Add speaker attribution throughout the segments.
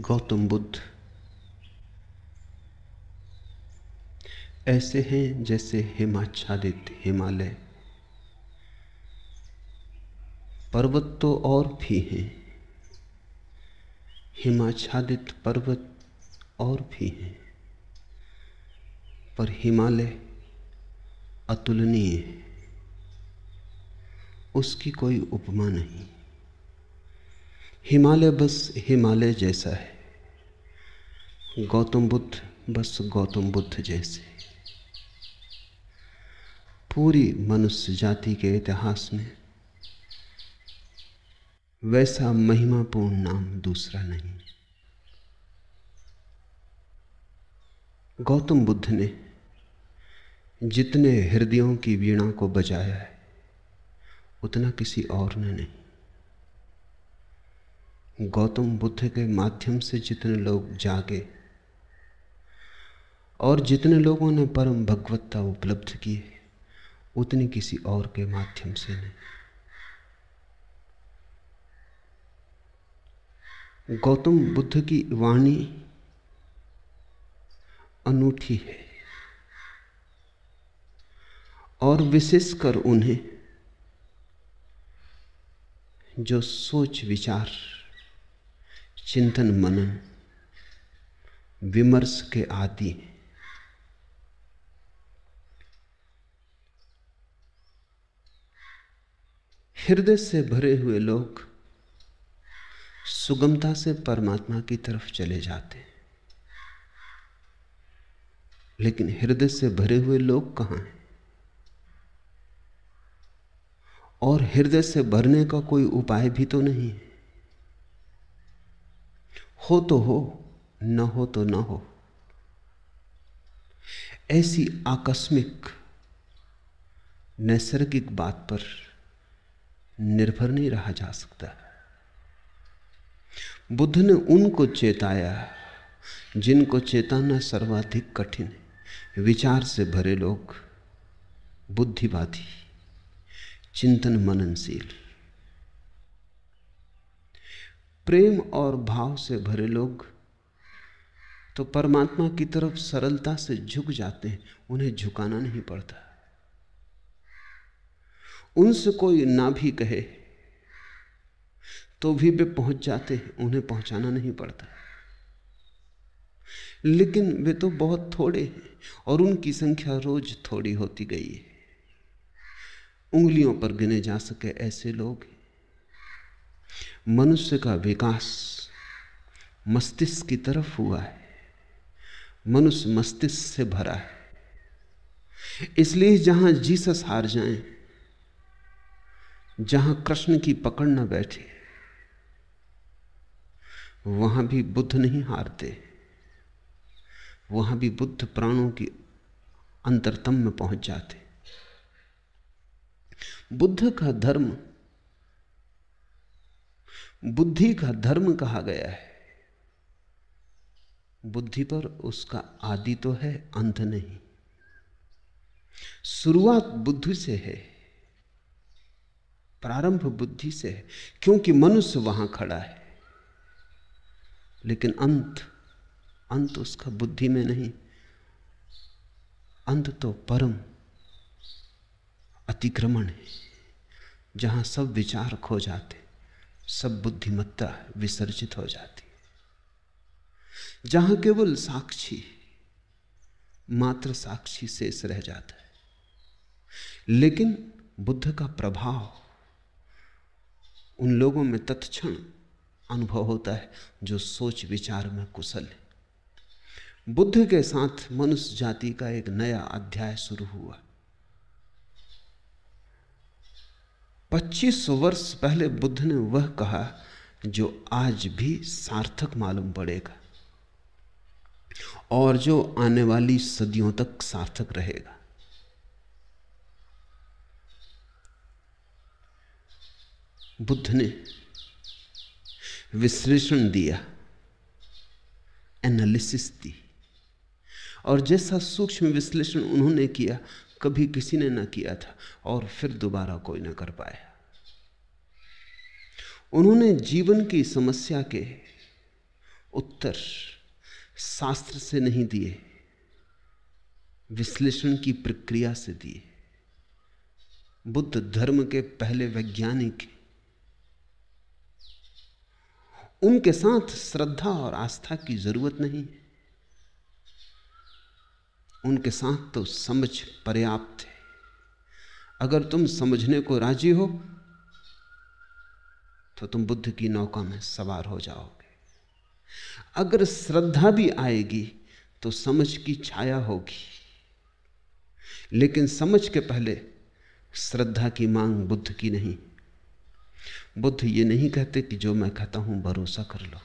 Speaker 1: गौतम बुद्ध। ऐसे हैं जैसे हिमाच्छादित हिमालय। पर्वत तो और भी हैं। हिमाच्छादित पर्वत और भी हैं। पर हिमालय अतुलनीय है। उसकी कोई उपमा नहीं। हिमालय बस हिमालय जैसा है। गौतम बुद्ध, बस गौतम बुद्ध जैसे। पूरी मनुष्य जाति के इतिहास में वैसा महिमापूर्ण नाम दूसरा नहीं। गौतम बुद्ध ने जितने हृदयों की वीणा को बजाया है, उतना किसी और ने नहीं। गौतम बुद्ध के माध्यम से जितने लोग जागे और जितने लोगों ने परम भगवत्ता उपलब्ध की है उतनी किसी और के माध्यम से नहीं। गौतम बुद्ध की वाणी अनूठी है और विशेषकर उन्हें जो सोच, विचार, चिंतन, मनन, विमर्श के आदि हैं। हृदय से भरे हुए लोग सुगमता से परमात्मा की तरफ़ चले जाते हैं। लेकिन हृदय से भरे हुए लोग कहाँ हैं? और हृदय से भरने का कोई उपाय भी तो नहीं है। हो तो हो, न हो तो न हो। ऐसी आकस्मिक, नैसर्गिक बात पर निर्भर नहीं रहा जा सकता। बुद्ध ने उनको चेताया, जिनको चेताना सर्वाधिक कठिन है। विचार से भरे लोग, बुद्धिवादी, चिंतन मननशील। प्रेम और भाव से भरे लोग तो परमात्मा की तरफ़ सरलता से झुक जाते हैं, उन्हें झुकाना नहीं पड़ता। उनसे कोई ना भी कहे तो भी वे पहुँच जाते हैं, उन्हें पहुंचाना नहीं पड़ता। लेकिन वे तो बहुत थोड़े हैं, और उनकी संख्या रोज थोड़ी होती गई है। उंगलियों पर गिने जा सके ऐसे लोग मनुष्य का विकास मस्तिष्क की तरफ़ हुआ है। मनुष्य मस्तिष्क से भरा है। इसलिए जहाँ जीसस हार जाएँ जहाँ कृष्ण की पकड़ न बैठे, वहाँ भी बुद्ध नहीं हारते, वहाँ भी बुद्ध प्राणों की अंतरतम में पहुँच जाते। बुद्ध का धर्म, बुद्धि का धर्म कहा गया है। बुद्धि पर उसका आदि तो है, अंत नहीं। शुरुआत बुद्धि से है। प्रारंभ बुद्धि से है, क्योंकि मनुष्य वहाँ खड़ा है। लेकिन अंत अंत उसका बुद्धि में नहीं। अंत तो परम अतिक्रमण है, जहाँ सब विचार खो जाते, सब बुद्धिमत्ता विसर्जित हो जाती जहाँ केवल साक्षी, मात्र साक्षी शेष रह जाता है। लेकिन बुद्ध का प्रभाव उन लोगों में तत्क्षण अनुभव होता है जो सोच विचार में कुशल है। बुद्ध के साथ मनुष्य जाति का एक नया अध्याय शुरू हुआ। 25 वर्ष पहले बुद्ध ने वह कहा, जो आज भी सार्थक मालूम पड़ेगा और जो आने वाली सदियों तक सार्थक रहेगा। बुद्ध ने विश्लेषण दिया एनालिसिस दी। और जैसा सूक्ष्म विश्लेषण उन्होंने किया, कभी किसी ने ना किया था और फिर दोबारा कोई ना कर पाया। उन्होंने जीवन की समस्या के उत्तर शास्त्र से नहीं दिए, विश्लेषण की प्रक्रिया से दिए। बुद्ध धर्म के पहले वैज्ञानिक उनके साथ श्रद्धा और आस्था की ज़रूरत नहीं उनके साथ तो समझ पर्याप्त है। अगर तुम समझने को राज़ी हो तो तुम बुद्ध की नौका में सवार हो जाओगे। अगर श्रद्धा भी आएगी तो समझ की छाया होगी। लेकिन समझ के पहले श्रद्धा की मांग बुद्ध की नहीं। बुद्ध ये नहीं कहते कि जो मैं कहता हूँ भरोसा कर लो।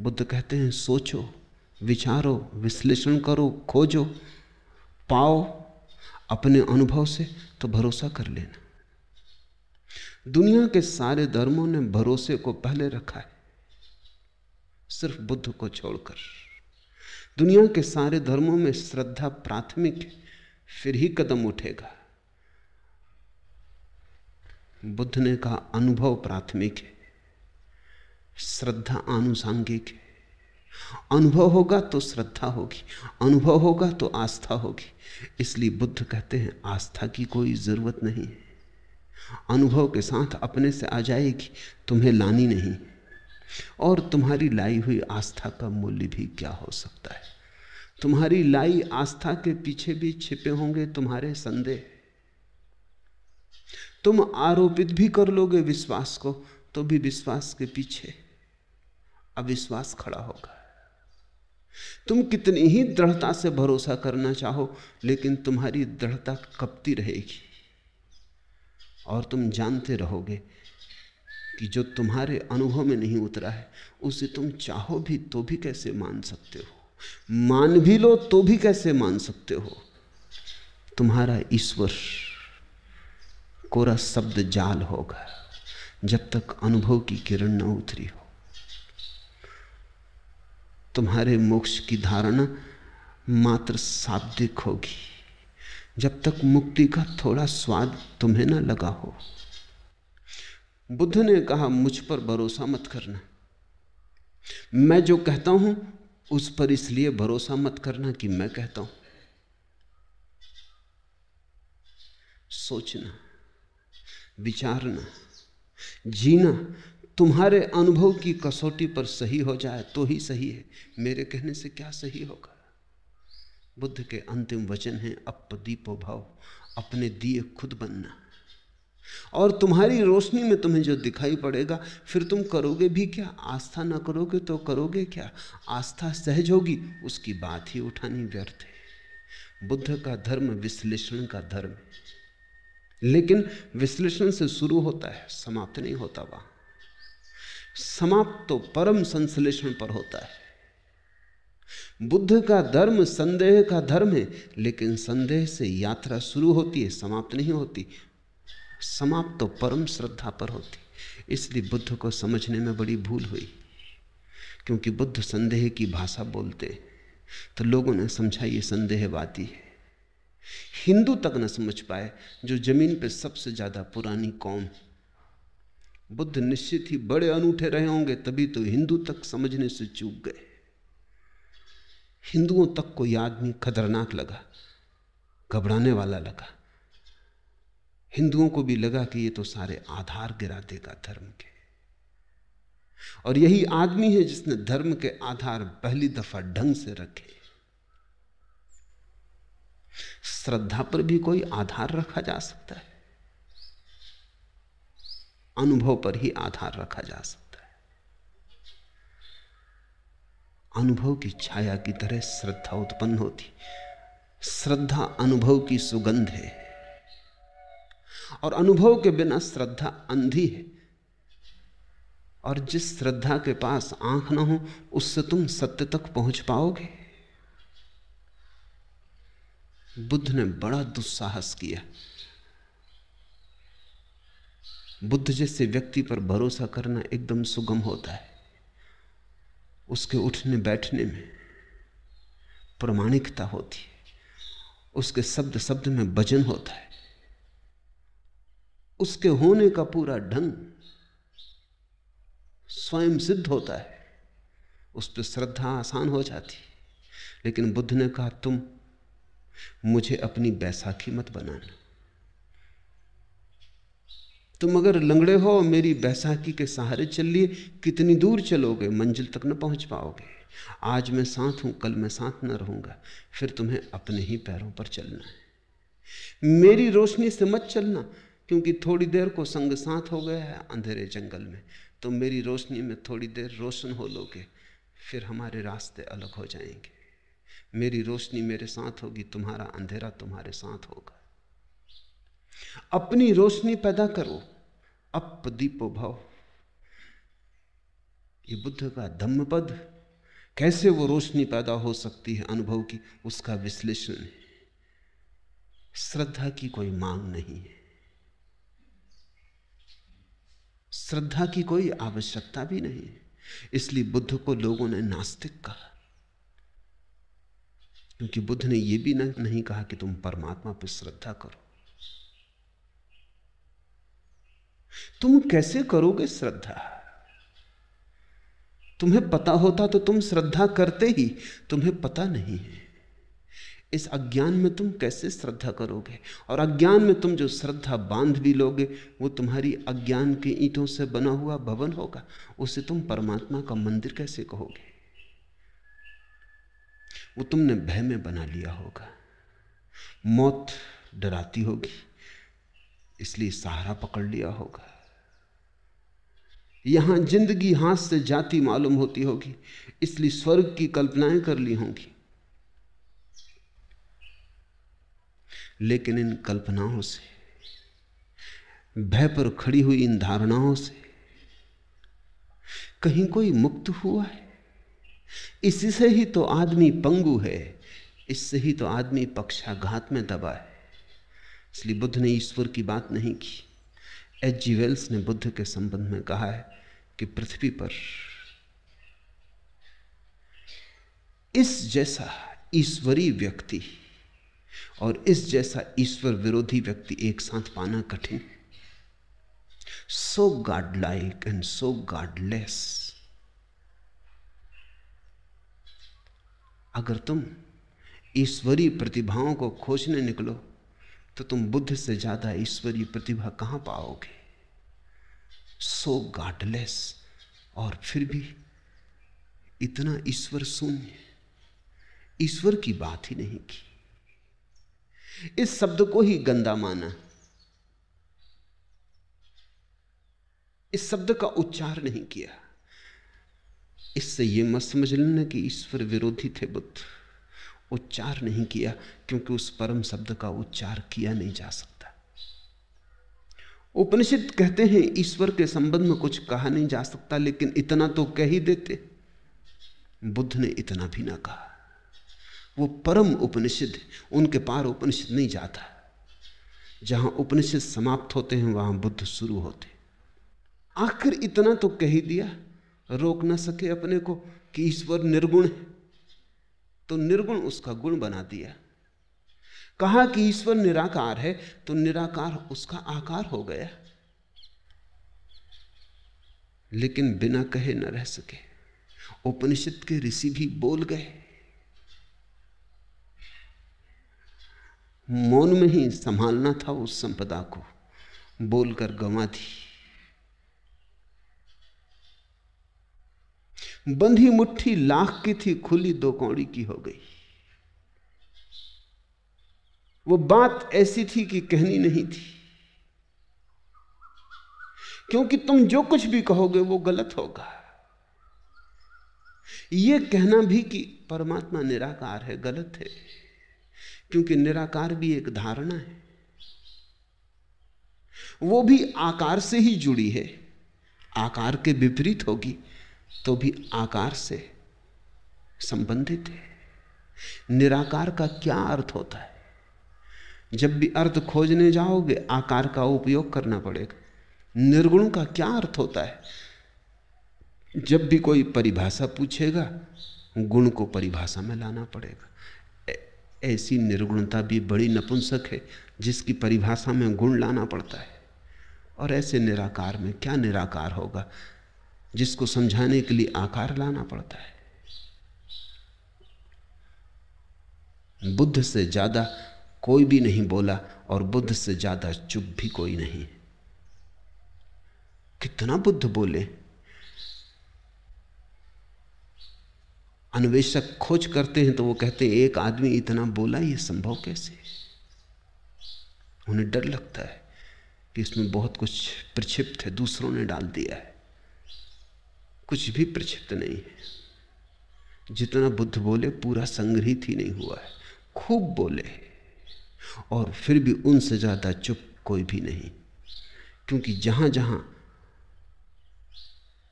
Speaker 1: बुद्ध कहते हैं, सोचो, विचारो, विश्लेषण करो, खोजो, पाओ अपने अनुभव से तो भरोसा कर लेना। दुनिया के सारे धर्मों ने भरोसे को पहले रखा है, सिर्फ़ बुद्ध को छोड़कर। दुनिया के सारे धर्मों में श्रद्धा प्राथमिक फिर ही कदम उठेगा। बुद्ध ने कहा, अनुभव प्राथमिक है, श्रद्धा आनुषांगिक है। अनुभव होगा तो श्रद्धा होगी, अनुभव होगा तो आस्था होगी। इसलिए बुद्ध कहते हैं, आस्था की कोई ज़रूरत नहीं है। अनुभव के साथ अपने से आ जाएगी, तुम्हें लानी नहीं। और तुम्हारी लाई हुई आस्था का मूल्य भी क्या हो सकता है? तुम्हारी लाई आस्था के पीछे भी छिपे होंगे, तुम्हारे संदेह तुम आरोपित भी कर लोगे विश्वास को तो भी विश्वास के पीछे अविश्वास खड़ा होगा। तुम कितनी ही दृढ़ता से भरोसा करना चाहो, लेकिन तुम्हारी दृढ़ता कपती रहेगी। और तुम जानते रहोगे कि जो तुम्हारे अनुभव में नहीं उतरा है, उसे तुम चाहो भी तो भी कैसे मान सकते हो? मान भी लो तो भी कैसे मान सकते हो? तुम्हारा ईश्वर कोरा शब्द जाल होगा, जब तक अनुभव की किरण न उतरी हो। तुम्हारे मोक्ष की धारणा मात्र शाब्दिक होगी। जब तक मुक्ति का थोड़ा स्वाद तुम्हें ना लगा हो। बुद्ध ने कहा, मुझ पर भरोसा मत करना। मैं जो कहता हूँ, उस पर इसलिए भरोसा मत करना कि मैं कहता हूँ। सोचना। विचारना, जीना तुम्हारे अनुभव की कसौटी पर सही हो जाए तो ही सही है। मेरे कहने से क्या सही होगा? बुद्ध के अंतिम वचन हैं अपदीपो भाव, अपने दिए खुद बनना। और तुम्हारी रोशनी में तुम्हें जो दिखाई पड़ेगा, फिर तुम करोगे भी क्या? आस्था ना करोगे तो करोगे क्या? आस्था सहज होगी, उसकी बात ही उठानी व्यर्थ है। बुद्ध का धर्म विश्लेषण का धर्म है। लेकिन विश्लेषण से शुरू होता है, समाप्त नहीं होता वहाँ। समाप्त तो परम संश्लेषण पर होता है। बुद्ध का धर्म, संदेह का धर्म है, लेकिन संदेह से यात्रा शुरू होती है, समाप्त नहीं होती। समाप्त तो परम श्रद्धा पर होती। इसलिए बुद्ध को समझने में बड़ी भूल हुई, क्योंकि बुद्ध संदेह की भाषा बोलते तो लोगों ने समझा, ये संदेहवादी है। हिंदू तक न समझ पाए जो ज़मीन पे सबसे ज़्यादा पुरानी कौम बुद्ध निश्चित ही बड़े अनूठे रहे होंगे, तभी तो हिंदू तक समझने से चूक गए। हिंदुओं तक कोई आदमी खतरनाक लगा, घबराने वाला लगा। हिंदुओं को भी लगा कि ये तो सारे आधार गिरा देगा धर्म के। और यही आदमी है जिसने धर्म के आधार पहली दफ़ा ढंग से रखे। श्रद्धा पर भी कोई आधार रखा जा सकता है। अनुभव पर ही आधार रखा जा सकता है। अनुभव की छाया की तरह श्रद्धा उत्पन्न होती। श्रद्धा अनुभव की सुगंध है। और अनुभव के बिना श्रद्धा अंधी है। और जिस श्रद्धा के पास आँख ना हो, उससे तुम सत्य तक पहुँच पाओगे। बुद्ध ने बड़ा दुस्साहस किया। बुद्ध जैसे व्यक्ति पर भरोसा करना एकदम सुगम होता है। उसके उठने बैठने में प्रमाणिकता होती है। उसके शब्द शब्द में वज़न होता है। उसके होने का पूरा ढंग स्वयं सिद्ध होता है। उस पर श्रद्धा आसान हो जाती है। लेकिन बुद्ध ने कहा, तुम मुझे अपनी बैसाखी मत बनाना। तुम अगर लंगड़े हो, मेरी बैसाखी के सहारे चल लिए कितनी दूर चलोगे, मंजिल तक न पहुँच पाओगे। आज मैं साथ हूँ, कल मैं साथ न रहूँगा, फिर तुम्हें अपने ही पैरों पर चलना है। मेरी रोशनी से मत चलना, क्योंकि थोड़ी देर को संग साथ हो गया है अंधेरे जंगल में। तो मेरी रोशनी में थोड़ी देर रोशन हो लोगे, फिर हमारे रास्ते अलग हो जाएँगे। मेरी रोशनी मेरे साथ होगी, तुम्हारा अंधेरा तुम्हारे साथ होगा। अपनी रोशनी पैदा करो, अप दीपो भव। ये बुद्ध का धम्म पद कैसे वो रोशनी पैदा हो सकती है अनुभव की, उसका विश्लेषण है। श्रद्धा की कोई मांग नहीं है। श्रद्धा की कोई आवश्यकता भी नहीं है। इसलिए बुद्ध को लोगों ने नास्तिक कहा। क्योंकि बुद्ध ने यह भी नहीं कहा कि तुम परमात्मा पर श्रद्धा करो। तुम कैसे करोगे श्रद्धा? तुम्हें पता होता तो तुम श्रद्धा करते ही, तुम्हें पता नहीं है। इस अज्ञान में तुम कैसे श्रद्धा करोगे? और अज्ञान में तुम जो श्रद्धा बाँध भी लोगे, वो तुम्हारी अज्ञान के ईंटों से बना हुआ भवन होगा। उसे तुम परमात्मा का मंदिर कैसे कहोगे? वो तुमने भय में बना लिया होगा। मौत डराती होगी, इसलिए सहारा पकड़ लिया होगा। यहाँ ज़िंदगी हाथ से जाती मालूम होती होगी, इसलिए स्वर्ग की कल्पनाएँ कर ली होंगी। लेकिन इन कल्पनाओं से, भय पर खड़ी हुई इन धारणाओं से कहीं कोई मुक्त हुआ है? इसी से ही तो आदमी पंगु है, इससे ही तो आदमी पक्षाघात में दबा है। इसलिए बुद्ध ने ईश्वर की बात नहीं की। एच जी वेल्स ने बुद्ध के संबंध में कहा है कि पृथ्वी पर इस जैसा ईश्वरीय व्यक्ति और इस जैसा ईश्वर विरोधी व्यक्ति एक साथ पाना कठिन। So god like and so godless अगर तुम ईश्वरीय प्रतिभाओं को खोजने निकलो तो तुम बुद्ध से ज़्यादा ईश्वरीय प्रतिभा कहाँ पाओगे? सो गॉडलेस और फिर भी इतना ईश्वर शून्य। ईश्वर की बात ही नहीं की। इस शब्द को ही गंदा माना। इस शब्द का उच्चार नहीं किया। इससे यह मत समझ लेना कि ईश्वर विरोधी थे बुद्ध। उच्चार नहीं किया, क्योंकि उस परम शब्द का उच्चार किया नहीं जा सकता। उपनिषद कहते हैं, ईश्वर के संबंध में कुछ कहा नहीं जा सकता, लेकिन इतना तो कह ही देते। बुद्ध ने इतना भी ना कहा। वो परम उपनिषद उनके पार उपनिषद नहीं जाता। जहाँ उपनिषद समाप्त होते हैं, वहाँ बुद्ध शुरू होते। आखिर इतना तो कह ही दिया। रोक ना सके अपने को कि ईश्वर निर्गुण है। तो निर्गुण उसका गुण बना दिया। कहा कि ईश्वर निराकार है तो निराकार उसका आकार हो गया। लेकिन बिना कहे न रह सके। उपनिषद के ऋषि भी बोल गए। मौन में ही संभालना था उस संपदा को, बोलकर गंवा दी। बंधी मुट्ठी लाख की थी, खुली दो कौड़ी की हो गई। वो बात ऐसी थी कि कहनी नहीं थी। क्योंकि तुम जो कुछ भी कहोगे, वो गलत होगा। यह कहना भी कि परमात्मा निराकार है, गलत है। क्योंकि निराकार भी एक धारणा है। वो भी आकार से ही जुड़ी है। आकार के विपरीत होगी। तो भी आकार से संबंधित है। निराकार का क्या अर्थ होता है? जब भी अर्थ खोजने जाओगे, आकार का उपयोग करना पड़ेगा। निर्गुण का क्या अर्थ होता है? जब भी कोई परिभाषा पूछेगा, गुण को परिभाषा में लाना पड़ेगा। ऐसी निर्गुणता भी बड़ी नपुंसक है, जिसकी परिभाषा में गुण लाना पड़ता है। और ऐसे निराकार में क्या निराकार होगा? जिसको समझाने के लिए आकार लाना पड़ता है। बुद्ध से ज़्यादा कोई भी नहीं बोला और बुद्ध से ज़्यादा चुप भी कोई नहीं कितना बुद्ध बोले? अन्वेषक खोज करते हैं तो वो कहते हैं, एक आदमी इतना बोला, ये संभव कैसे? उन्हें डर लगता है कि इसमें बहुत कुछ प्रक्षिप्त है, दूसरों ने डाल दिया है। कुछ भी प्रक्षिप्त नहीं है। जितना बुद्ध बोले, पूरा संग्रहित ही नहीं हुआ है। खूब बोले और फिर भी उनसे ज़्यादा चुप कोई भी नहीं। क्योंकि जहाँ जहाँ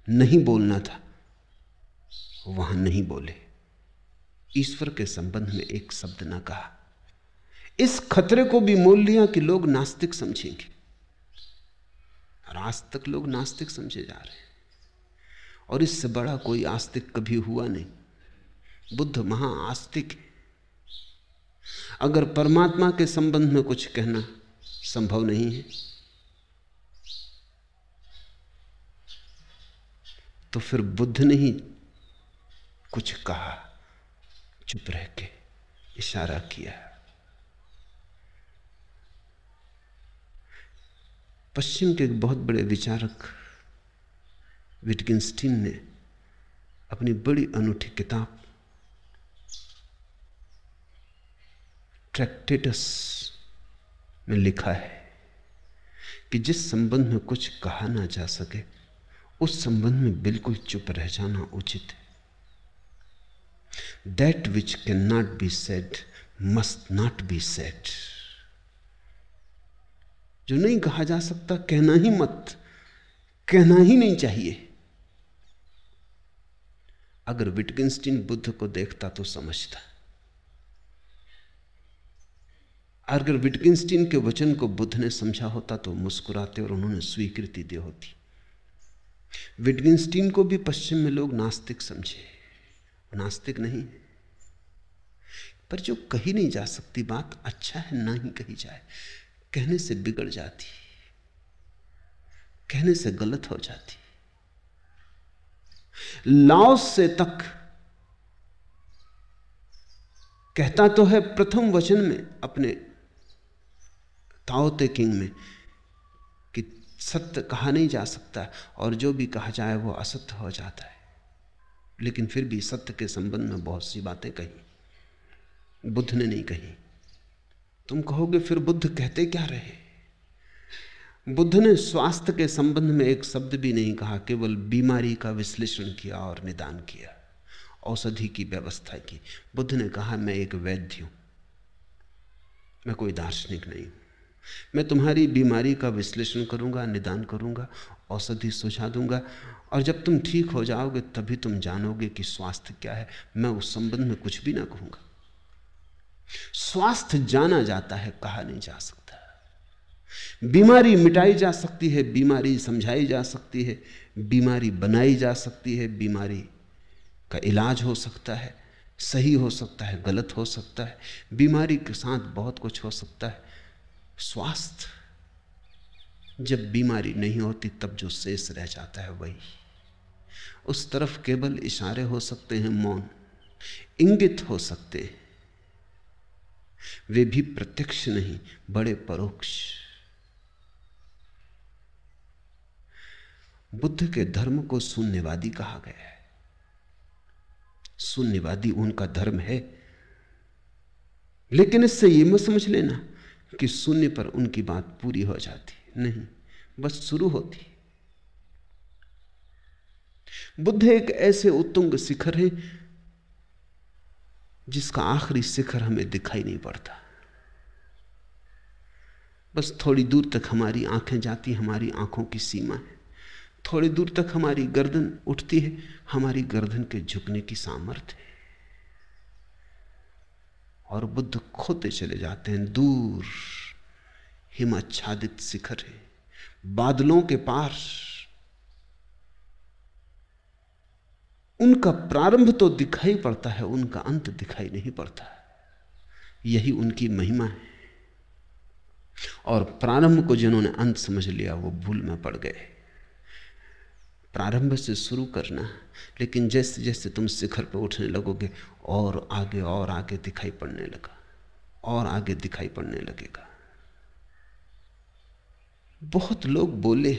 Speaker 1: नहीं बोलना था, वहाँ नहीं बोले। ईश्वर के संबंध में एक शब्द ना कहा। इस खतरे को भी मोल लिया कि लोग नास्तिक समझेंगे। और आज तक लोग नास्तिक समझे जा रहे हैं। और इससे बड़ा कोई आस्तिक कभी हुआ नहीं। बुद्ध महा आस्तिक है अगर परमात्मा के संबंध में कुछ कहना संभव नहीं है तो फिर बुद्ध ने ही कुछ कहा, चुप रह के इशारा किया। पश्चिम के एक बहुत बड़े विचारक विटगिंस्टीन ने अपनी बड़ी अनूठी किताब, ट्रैक्टेटस में लिखा है कि जिस संबंध में कुछ कहा ना जा सके, उस संबंध में बिल्कुल चुप रह जाना उचित है। That which can not be said must not be said जो नहीं कहा जा सकता, कहना ही मत, कहना ही नहीं चाहिए। अगर विटगिंस्टीन बुद्ध को देखता तो समझता। अगर विटगिंस्टीन के वचन को बुद्ध ने समझा होता तो मुस्कुराते और उन्होंने स्वीकृति दी होती। विटगिंस्टीन को भी पश्चिम में लोग नास्तिक समझे। नास्तिक नहीं। पर जो कही नहीं जा सकती बात अच्छा है, ना ही कही जाए। कहने से बिगड़ जाती। कहने से गलत हो जाती। लाओस से तक। कहता तो है प्रथम वचन में अपने ताओते किंग में कि सत्य कहा नहीं जा सकता और जो भी कहा जाए वो असत्य हो जाता है। लेकिन फिर भी सत्य के संबंध में बहुत सी बातें कही। बुद्ध ने नहीं कही। तुम कहोगे फिर बुद्ध कहते क्या रहे? बुद्ध ने स्वास्थ्य के संबंध में एक शब्द भी नहीं कहा, केवल बीमारी का विश्लेषण किया और निदान किया, औषधि की व्यवस्था की। बुद्ध ने कहा, मैं एक वैद्य हूँ। मैं कोई दार्शनिक नहीं हूँ। मैं तुम्हारी बीमारी का विश्लेषण करूँगा, निदान करूँगा, औषधि सुझा दूँगा, और जब तुम ठीक हो जाओगे, तभी तुम जानोगे कि स्वास्थ्य क्या है। मैं उस संबंध में कुछ भी ना कहूँगा। स्वास्थ्य जाना जाता है, कहा नहीं जा सकता। बीमारी मिटाई जा सकती है, बीमारी समझाई जा सकती है, बीमारी बनाई जा सकती है, बीमारी का इलाज हो सकता है, सही हो सकता है, गलत हो सकता है, बीमारी के साथ बहुत कुछ हो सकता है। स्वास्थ्य, जब बीमारी नहीं होती, तब जो शेष रह जाता है वही। उस तरफ़ केवल इशारे हो सकते हैं, मौन, इंगित हो सकते हैं। वे भी प्रत्यक्ष नहीं, बड़े परोक्ष। बुद्ध के धर्म को शून्यवादी कहा गया है। शून्यवादी उनका धर्म है। लेकिन इससे यह मत समझ लेना कि शून्य पर उनकी बात पूरी हो जाती। नहीं, बस शुरू होती। बुद्ध एक ऐसे उत्तुंग शिखर है जिसका आखिरी शिखर हमें दिखाई नहीं पड़ता। बस थोड़ी दूर तक हमारी आँखें जाती, हमारी आँखों की सीमा है। थोड़ी दूर तक हमारी गर्दन उठती है, हमारी गर्दन के झुकने की सामर्थ्य और बुद्ध खोते चले जाते हैं, दूर हिमाच्छादित शिखर है, बादलों के पार। उनका प्रारंभ तो दिखाई पड़ता है, उनका अंत दिखाई नहीं पड़ता। यही उनकी महिमा है। और प्रारंभ को जिन्होंने अंत समझ लिया, वो भूल में पड़ गए। प्रारंभ से शुरू करना है। लेकिन जैसे जैसे तुम शिखर पर उठने लगोगे, और आगे और आगे दिखाई पड़ने लगा, और आगे दिखाई पड़ने लगेगा। बहुत लोग बोले,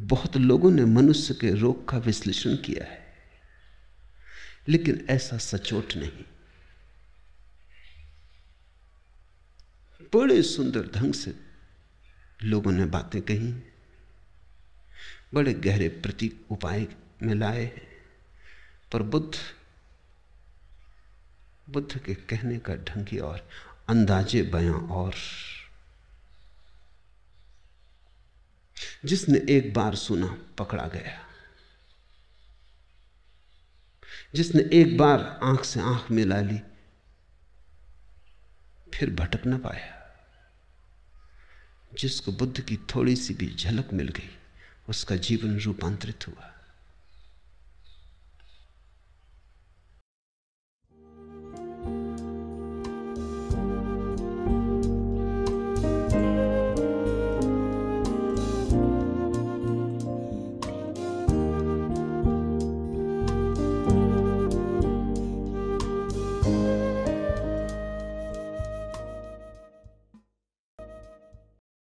Speaker 1: बहुत लोगों ने मनुष्य के रोग का विश्लेषण किया है। लेकिन ऐसा सचोट नहीं। बड़े सुंदर ढंग से लोगों ने बातें कही। बड़े गहरे प्रतीक उपाय में लाए हैं। पर बुद्ध बुद्ध के कहने का ढंग ही और अंदाजे बयां और। जिसने एक बार सुना, पकड़ा गया। जिसने एक बार आँख से आँख मिला ली, फिर भटक ना पाया। जिसको बुद्ध की थोड़ी सी भी झलक मिल गई उसका जीवन रूपांतरित हुआ।